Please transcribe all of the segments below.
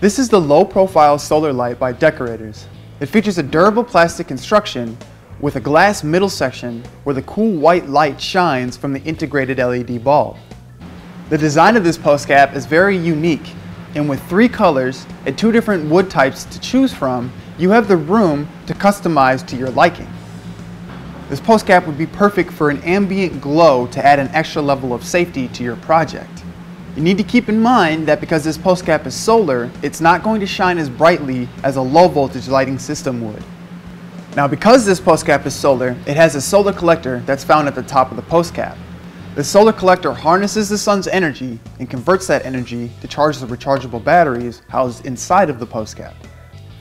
This is the low profile solar light by Deckorators. It features a durable plastic construction with a glass middle section where the cool white light shines from the integrated LED bulb. The design of this post cap is very unique and with three colors and two different wood types to choose from, you have the room to customize to your liking. This post cap would be perfect for an ambient glow to add an extra level of safety to your project. You need to keep in mind that because this post cap is solar, it's not going to shine as brightly as a low voltage lighting system would. Now because this post cap is solar, it has a solar collector that's found at the top of the post cap. The solar collector harnesses the sun's energy and converts that energy to charge the rechargeable batteries housed inside of the post cap.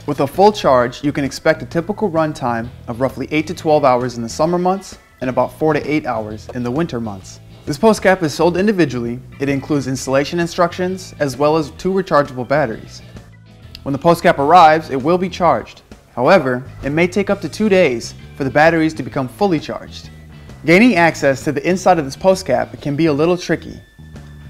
With a full charge, you can expect a typical runtime of roughly 8 to 12 hours in the summer months and about 4 to 8 hours in the winter months. This post cap is sold individually. It includes installation instructions as well as two rechargeable batteries. When the post cap arrives, it will be charged. However, it may take up to two days for the batteries to become fully charged. Gaining access to the inside of this post cap can be a little tricky.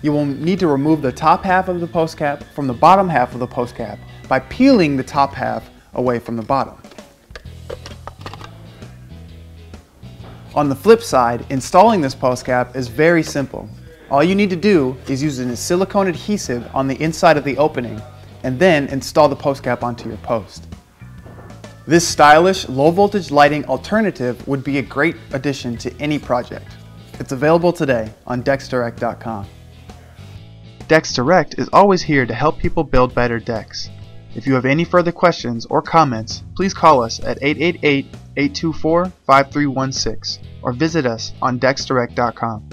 You will need to remove the top half of the post cap from the bottom half of the post cap by peeling the top half away from the bottom. On the flip side, installing this post cap is very simple. All you need to do is use a silicone adhesive on the inside of the opening and then install the post cap onto your post. This stylish, low voltage lighting alternative would be a great addition to any project. It's available today on DecksDirect.com. DexDirect is always here to help people build better decks. If you have any further questions or comments, please call us at 888 824 5316 or visit us on DecksDirect.com.